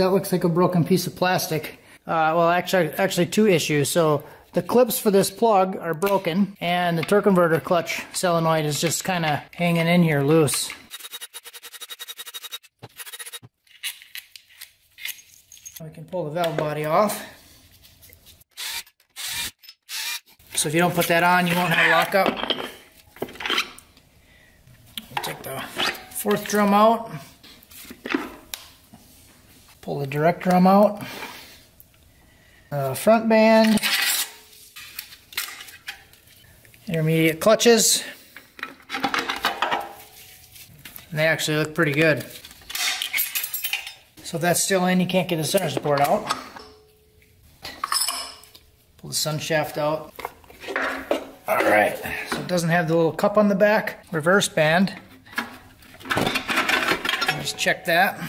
that looks like a broken piece of plastic. Uh, well, actually, actually two issues. So the clips for this plug are broken, and the torque converter clutch solenoid is just kind of hanging in here loose. We can pull the valve body off. So if you don't put that on, you won't have a lockup. Take the fourth drum out. Pull the direct drum out. Uh, front band. Intermediate clutches. And they actually look pretty good. So if that's still in, you can't get the center support out. Pull the sun shaft out. All right, so it doesn't have the little cup on the back. Reverse band. Just check that.